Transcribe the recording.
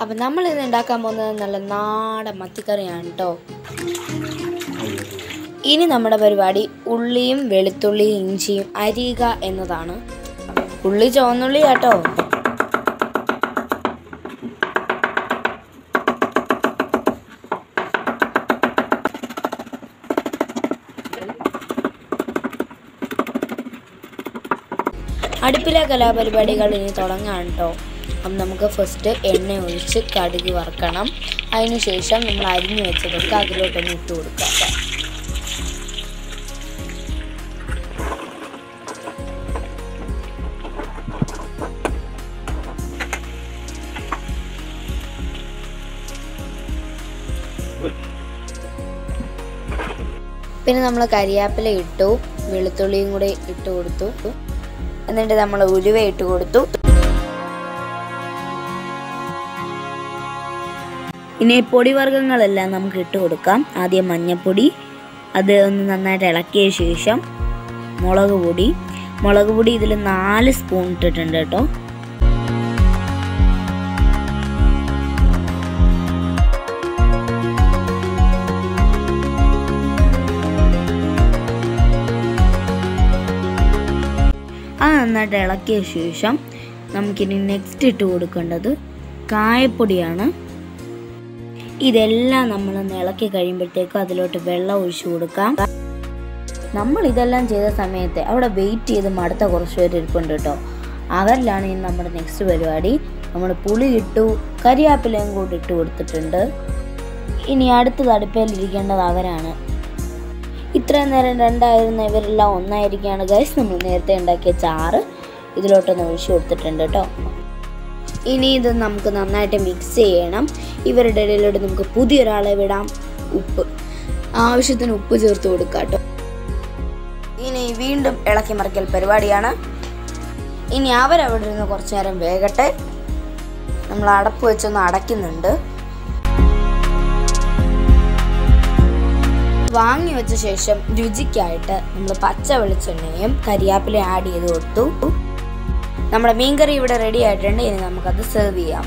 അപ്പം നമ്മൾ ഇന്ന് ഉണ്ടാക്കാൻ പോകുന്നത് നല്ല നാടൻ മത്തിക്കറിയാണ് കേട്ടോ ഇനി നമ്മുടെ പരിപാടി ഉള്ളിയും വെളുത്തുള്ളിയും ഇഞ്ചിയും അരിയുക എന്നതാണ്. ഉള്ളി ചുവന്നുള്ളി കേട്ടോ അടുപ്പിലെ കലാപരിപാടികൾ ഇനി തുടങ്ങാണ് കേട്ടോ അപ്പം നമുക്ക് ഫസ്റ്റ് എണ്ണ ഒഴിച്ച് കടുക് വറുക്കണം. അതിനുശേഷം നമ്മൾ അരിഞ്ഞു വെച്ചതൊക്കെ അതിലോട്ടൊന്ന് ഇട്ട് കൊടുക്കാം പിന്നെ നമ്മൾ കരിയാപ്പില ഇട്ടു വെളുത്തുള്ളിയും കൂടെ ഇട്ട് കൊടുത്തു. എന്നിട്ട് നമ്മൾ ഉലുവ ഇട്ട് കൊടുത്തു. ഇനി പൊടിവർഗങ്ങളെല്ലാം നമുക്ക് ഇട്ട് കൊടുക്കാം. ആദ്യം മഞ്ഞൾപ്പൊടി അത് ഒന്ന് നന്നായിട്ട് ഇളക്കിയ ശേഷം മുളക് പൊടി. മുളക് പൊടി ഇതിൽ നാല് സ്പൂൺ ഇട്ടിട്ടുണ്ട് കേട്ടോ. ആ നന്നായിട്ട് ഇളക്കിയ ശേഷം നമുക്കിനി നെക്സ്റ്റ് ഇട്ട് കൊടുക്കേണ്ടത് കായപ്പൊടിയാണ്. ഇതെല്ലാം നമ്മൾ ഇളക്കി കഴിയുമ്പോഴത്തേക്കും അതിലോട്ട് വെള്ളം ഒഴിച്ചു കൊടുക്കാം. നമ്മൾ ഇതെല്ലാം ചെയ്ത സമയത്ത് അവിടെ വെയിറ്റ് ചെയ്ത് മടുത്ത കുറച്ച് പേര് ഇരിപ്പുണ്ട് കേട്ടോ. അവരിലാണ് ഇനി നമ്മുടെ നെക്സ്റ്റ് പരിപാടി. നമ്മൾ പുളി ഇട്ടു കരിയാപ്പിലയും കൂടി ഇട്ട് കൊടുത്തിട്ടുണ്ട്. ഇനി അടുത്തത് അടുപ്പയിലിരിക്കേണ്ടത് അവരാണ്. ഇത്രയും നേരം രണ്ടായിരുന്ന ഇവരെല്ലാം ഒന്നായിരിക്കുകയാണ്. ഗൈസ് നമ്മൾ നേരത്തെ ഉണ്ടാക്കിയ ചാറ് ഇതിലോട്ടൊന്ന് ഒഴിച്ചു കൊടുത്തിട്ടുണ്ട് കേട്ടോ. ഇനി ഇത് നമുക്ക് നന്നായിട്ട് മിക്സ് ചെയ്യണം. ഇവരുടെ ഇടയിലോട്ട് നമുക്ക് പുതിയൊരാളെ വിടാം. ഉപ്പ്. ആവശ്യത്തിന് ഉപ്പ് ചേർത്ത് കൊടുക്കുക കേട്ടോ. ഇനി വീണ്ടും ഇളക്കി മറിക്കൽ പരിപാടിയാണ്. ഇനി അവരവിടെ ഇരുന്ന് കുറച്ചു നേരം വേകട്ടെ. നമ്മൾ അടപ്പ് വെച്ചൊന്ന് അടയ്ക്കുന്നുണ്ട്. വാങ്ങി വെച്ച ശേഷം രുചിക്കായിട്ട് നമ്മൾ പച്ച വെളിച്ചെണ്ണയും കരിയാപ്പിലയും ആഡ് ചെയ്ത് കൊടുത്തു. നമ്മുടെ മീൻകറി ഇവിടെ റെഡി ആയിട്ടുണ്ട് ഇനി നമുക്കത് സെർവ് ചെയ്യാം